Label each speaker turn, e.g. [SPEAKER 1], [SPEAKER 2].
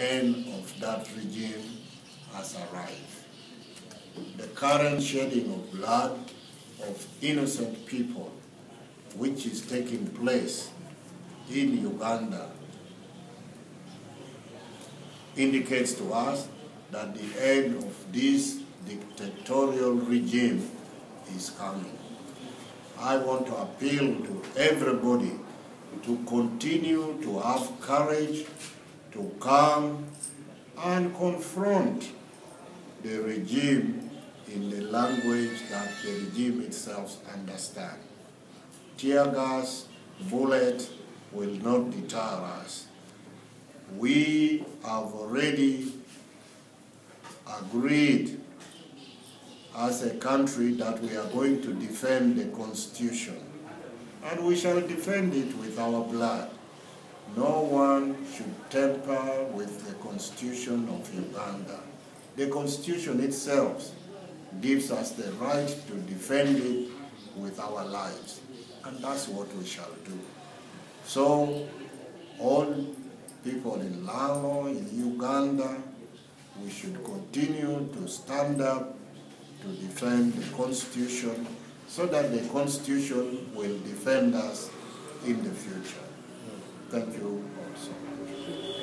[SPEAKER 1] end of that regime has arrived. The current shedding of blood of innocent people, which is taking place in Uganda, indicates to us that the end of this dictatorial regime is coming. I want to appeal to everybody to continue to have courage, to come and confront the regime in the language that the regime itself understands. Tear gas, bullet will not deter us. We have already agreed as a country that we are going to defend the Constitution. And we shall defend it with our blood. No one should tamper with the Constitution of Uganda. The Constitution itself gives us the right to defend it with our lives. And that's what we shall do. So, all people in Lango, in Uganda, we should continue to stand up to defend the Constitution so that the Constitution will defend us in the future. Thank you.